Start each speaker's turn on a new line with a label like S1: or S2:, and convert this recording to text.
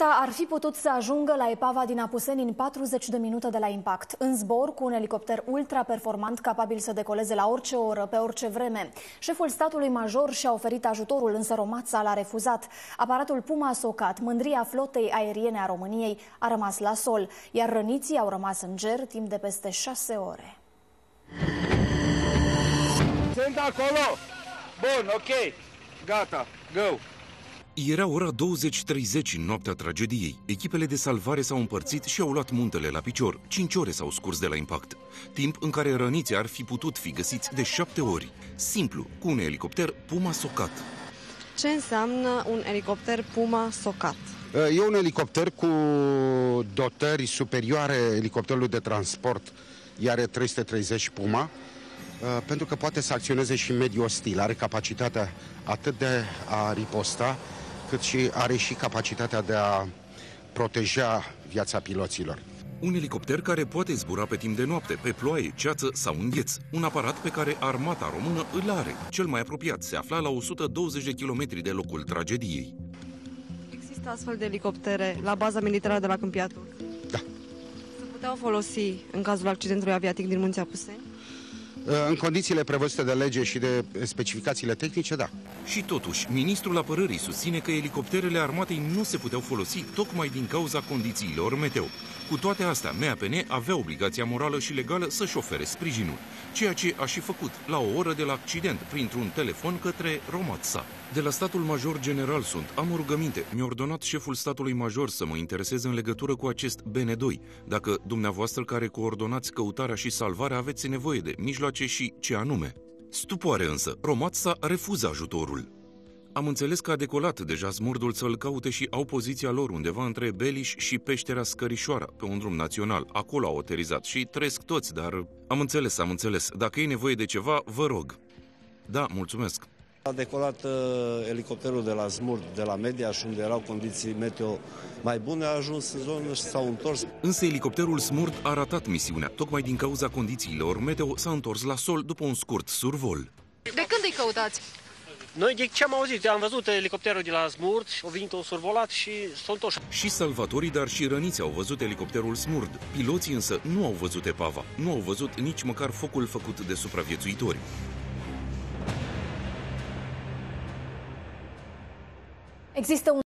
S1: Armata ar fi putut să ajungă la epava din Apuseni în 40 de minute de la impact, în zbor cu un elicopter ultra-performant capabil să decoleze la orice oră, pe orice vreme. Șeful statului major și-a oferit ajutorul, însă Romața l-a refuzat. Aparatul Puma Socat, mândria flotei aeriene a României, a rămas la sol, iar răniții au rămas în ger timp de peste șase ore.
S2: Sunt acolo! Bun, ok, gata, go!
S3: Era ora 20.30 în noaptea tragediei. Echipele de salvare s-au împărțit și au luat muntele la picior. Cinci ore s-au scurs de la impact. Timp în care răniții ar fi putut fi găsiți de șapte ori. Simplu, cu un elicopter Puma Socat.
S4: Ce înseamnă un elicopter Puma Socat?
S5: E un elicopter cu dotări superioare elicopterului de transport iar 330 Puma, pentru că poate să acționeze și în mediul ostil. Are capacitatea atât de a riposta, cât și are și capacitatea de a proteja viața piloților.
S3: Un elicopter care poate zbura pe timp de noapte, pe ploaie, ceață sau îngheț. Un aparat pe care armata română îl are. Cel mai apropiat se afla la 120 de kilometri de locul tragediei.
S4: Există astfel de elicoptere la baza militară de la Câmpiatul?
S5: Da.
S4: Se puteau folosi în cazul accidentului aviatic din Munții Apuseni?
S5: În condițiile prevăzute de lege și de specificațiile tehnice, da.
S3: Și totuși, ministrul apărării susține că elicopterele armatei nu se puteau folosi tocmai din cauza condițiilor meteo. Cu toate astea, MAPN avea obligația morală și legală să-și ofere sprijinul, ceea ce a și făcut la o oră de la accident, printr-un telefon către Romatsa. De la statul major general sunt, am o rugăminte, mi-a ordonat șeful statului major să mă interesez în legătură cu acest BN2, dacă dumneavoastră care coordonați căutarea și salvarea aveți nevoie de mijloace și ce anume. Stupoare însă, Romatsa refuză ajutorul. Am înțeles că a decolat deja smurdul să-l caute și au poziția lor undeva între Beliș și peștera Scărișoara, pe un drum național. Acolo au aterizat și trăiesc toți, dar am înțeles, am înțeles. Dacă e nevoie de ceva, vă rog. Da, mulțumesc.
S6: A decolat uh, elicopterul de la Smurd, de la Mediaș, și unde erau condiții meteo mai bune, a ajuns în zonă și s-au întors.
S3: Însă elicopterul Smurd a ratat misiunea. Tocmai din cauza condițiilor meteo s-a întors la sol după un scurt survol.
S4: De când îi căutați?
S7: Noi de ce am auzit? Am văzut elicopterul de la Smurd, au venit o survolat și s-au întors.
S3: Și salvatorii, dar și răniți au văzut elicopterul Smurd. Piloții însă nu au văzut epava, nu au văzut nici măcar focul făcut de supraviețuitori.
S1: Există un